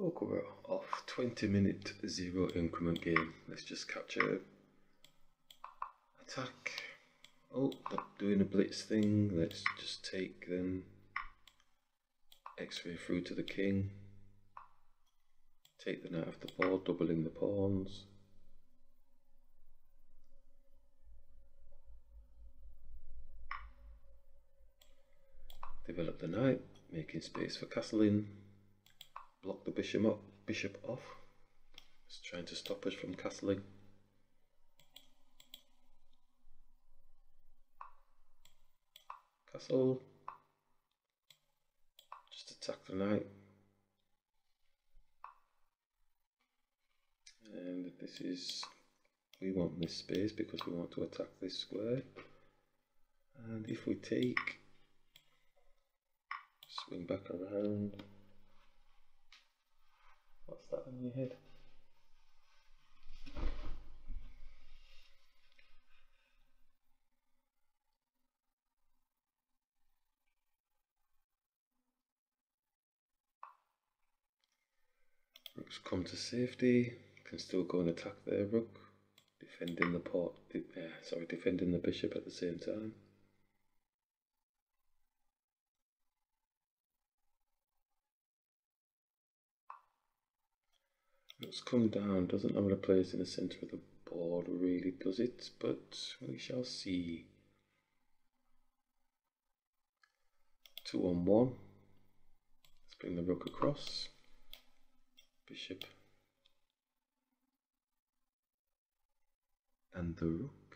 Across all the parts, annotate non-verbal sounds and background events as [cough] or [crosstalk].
Okay, we're off 20 minute zero increment game. Let's just capture. Attack. Oh, they're doing a blitz thing. Let's just take them. X-ray through to the king. Take the knight off the board, doubling the pawns. Develop the knight, making space for castling. Block the bishop up, bishop off. It's trying to stop us from castling. Castle. Just attack the knight. And this is, we want this space because we want to attack this square. And if we take, swing back around. What's that on your head? Rooks come to safety, can still go and attack their rook, defending the port, uh, sorry, defending the bishop at the same time. It's come down, doesn't have a place in the centre of the board, really, does it? But we shall see. Two on one. Let's bring the rook across. Bishop. And the rook.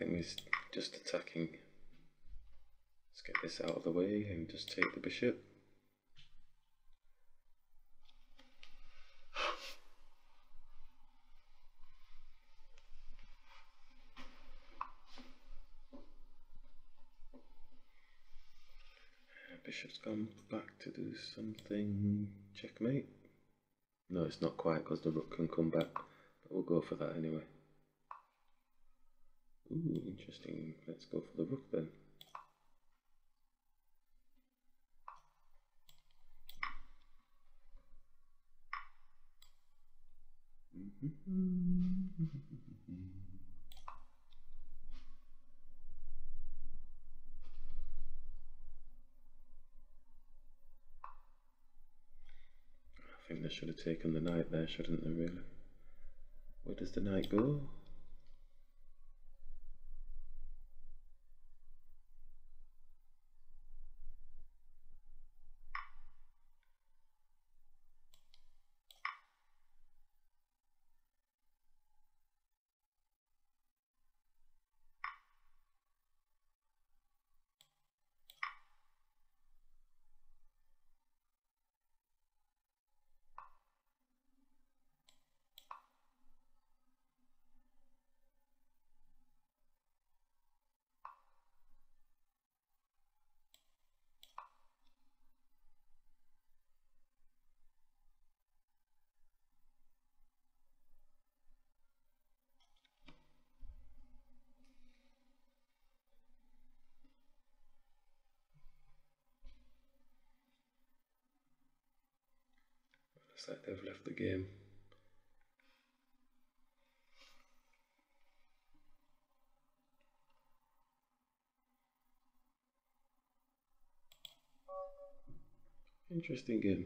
Think we're just attacking. Let's get this out of the way and just take the bishop. Uh, bishop's gone back to do something. Checkmate. No, it's not quite because the rook can come back, but we'll go for that anyway. Ooh, interesting. Let's go for the rook then. [laughs] I think they should have taken the knight there, shouldn't they, really? Where does the knight go? Looks like they've left the game. Interesting game.